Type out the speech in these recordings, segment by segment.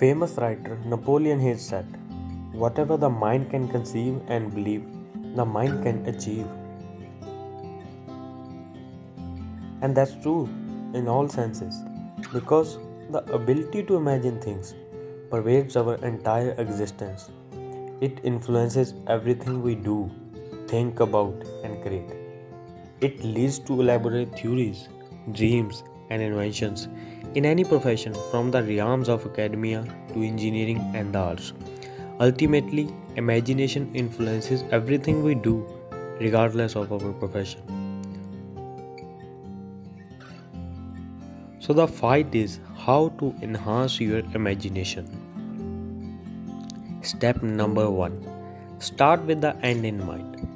Famous writer Napoleon Hill said, Whatever the mind can conceive and believe, the mind can achieve. And that's true in all senses, because the ability to imagine things pervades our entire existence. It influences everything we do, think about, and create. It leads to elaborate theories, dreams, and inventions in any profession from the realms of academia to engineering and the arts. Ultimately, imagination influences everything we do, regardless of our profession. So, the fight is how to enhance your imagination. Step number one Start with the end in mind.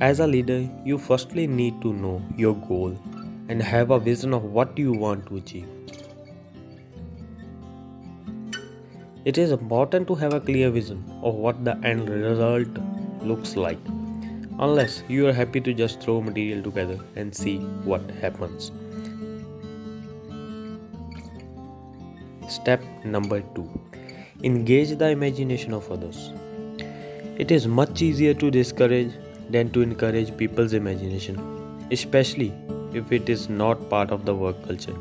As a leader, you firstly need to know your goal and have a vision of what you want to achieve. It is important to have a clear vision of what the end result looks like, unless you are happy to just throw material together and see what happens. Step number 2 Engage the imagination of others. It is much easier to discourage than to encourage people's imagination, especially if it is not part of the work culture.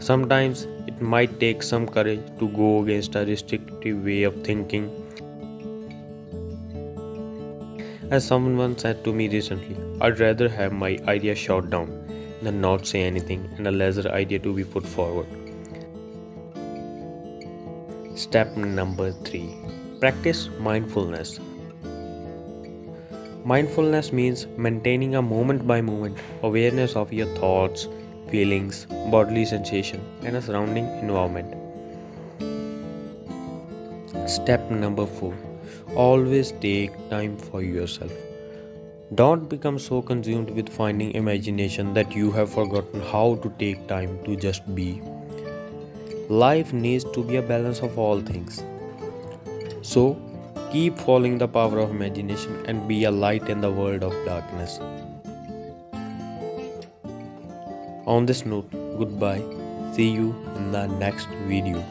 Sometimes it might take some courage to go against a restrictive way of thinking. As someone once said to me recently, I'd rather have my idea shot down than not say anything and a lesser idea to be put forward. Step number 3 Practice mindfulness. Mindfulness means maintaining a moment by moment awareness of your thoughts, feelings, bodily sensation, and a surrounding environment. Step number 4 Always take time for yourself. Don't become so consumed with finding imagination that you have forgotten how to take time to just be. Life needs to be a balance of all things. So, keep following the power of imagination and be a light in the world of darkness. On this note, goodbye. See you in the next video.